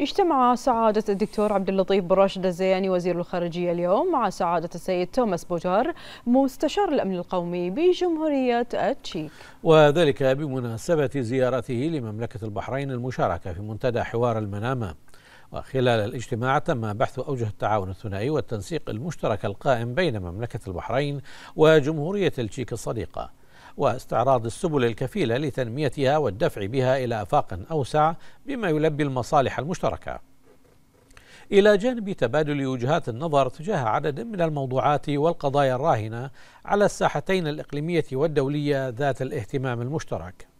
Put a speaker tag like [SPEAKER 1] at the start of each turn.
[SPEAKER 1] اجتمع سعادة الدكتور عبد اللطيف بن راشد الزياني وزير الخارجية اليوم مع سعادة السيد توماس بوجار مستشار الأمن القومي بجمهورية التشيك
[SPEAKER 2] وذلك بمناسبة زيارته لمملكة البحرين المشاركة في منتدى حوار المنامة. وخلال الاجتماع تم بحث أوجه التعاون الثنائي والتنسيق المشترك القائم بين مملكة البحرين وجمهورية التشيك الصديقة. واستعراض السبل الكفيلة لتنميتها والدفع بها إلى آفاق أوسع بما يلبي المصالح المشتركة. إلى جانب تبادل وجهات النظر تجاه عدد من الموضوعات والقضايا الراهنة على الساحتين الإقليمية والدولية ذات الاهتمام المشترك.